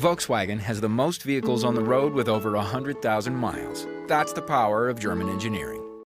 Volkswagen has the most vehicles on the road with over 100,000 miles. That's the power of German engineering.